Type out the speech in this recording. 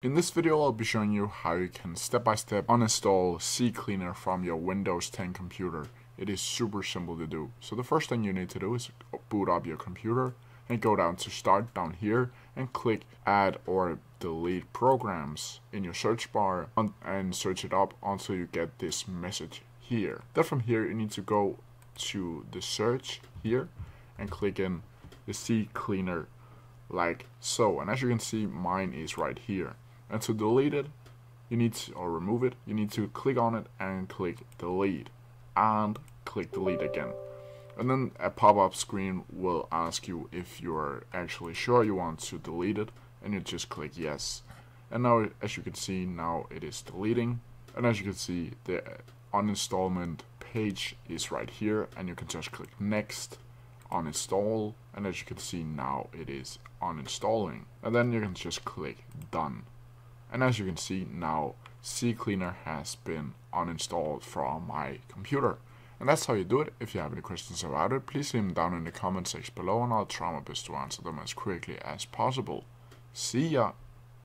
In this video I'll be showing you how you can step by step uninstall CCleaner from your Windows 10 computer. It is super simple to do. So the first thing you need to do is boot up your computer and go down to start down here and click add or delete programs in your search bar and search it up until you get this message here. Then from here you need to go to the search here and click in the CCleaner like so and as you can see mine is right here and to delete it you need to or remove it you need to click on it and click delete. And click delete again. And then a pop-up screen will ask you if you're actually sure you want to delete it and you just click yes. And now as you can see now it is deleting. And as you can see the uninstallment page is right here and you can just click next uninstall. And as you can see now it is uninstalling. And then you can just click done and as you can see now CCleaner has been uninstalled from my computer and that's how you do it. If you have any questions about it, please leave them down in the comment section below and I'll try my best to answer them as quickly as possible. See ya!